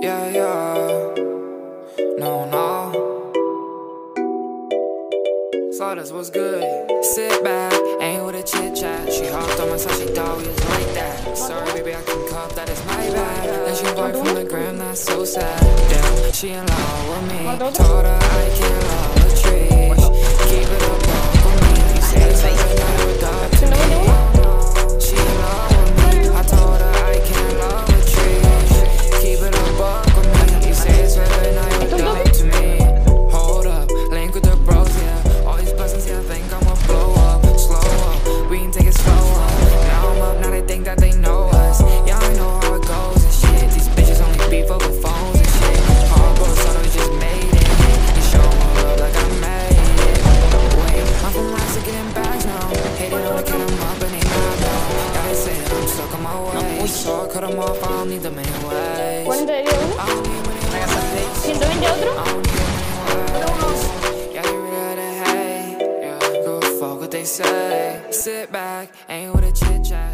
Yeah, yeah. No, no. Saw this was good. Sit back, ain't with a chit chat. She hopped on my side, she thought it was like that. Sorry, baby, I can cop that is my bad. And she wiped from the gram, that's so sad. Damn, she in love with me. Told her I can't love. ¿120 otro? Sit back, ain't with a chat.